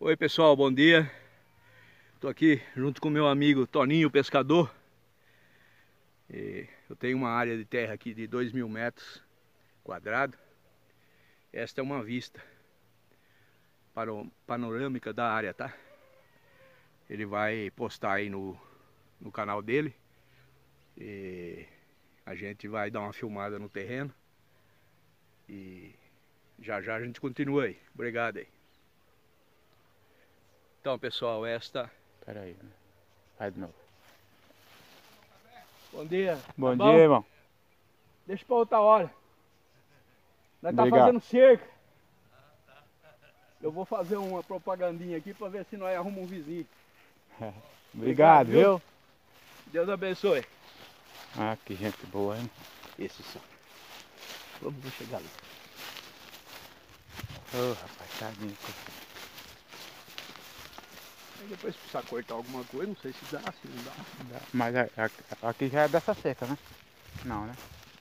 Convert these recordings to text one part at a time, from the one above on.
Oi pessoal, bom dia. Estou aqui junto com meu amigo Toninho Pescador. E eu tenho uma área de terra aqui de 2 mil metros quadrados. Esta é uma vista panorâmica da área, tá? Ele vai postar aí no, no canal dele. E a gente vai dar uma filmada no terreno. E já já a gente continua aí. Obrigado aí. Então, pessoal, esta... Pera aí, né? Vai de novo. Bom dia. Bom, tá dia, irmão. Deixa pra outra hora. Nós tá fazendo cerca. Eu vou fazer uma propagandinha aqui para ver se nós arrumamos um vizinho. Obrigado, Obrigado, viu? Deus abençoe. Ah, que gente boa, hein? Esse só. Vamos chegar ali. Ô, oh, rapaz, tadinho. Aí depois se precisar cortar alguma coisa, não sei se dá, se não dá. dá. Mas aqui já é dessa seca, né? Não, né?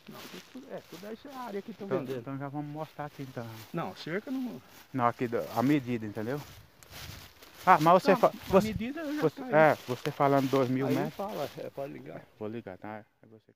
Não, tudo, é, tudo essa área que estão então, vendendo. Então já vamos mostrar aqui então. Não, cerca não. Não, aqui a medida, entendeu? Ah, mas você fala. A medida eu já você, É, você falando 2 mil Aí metros. fala, é, pode ligar. Vou ligar, tá? É você.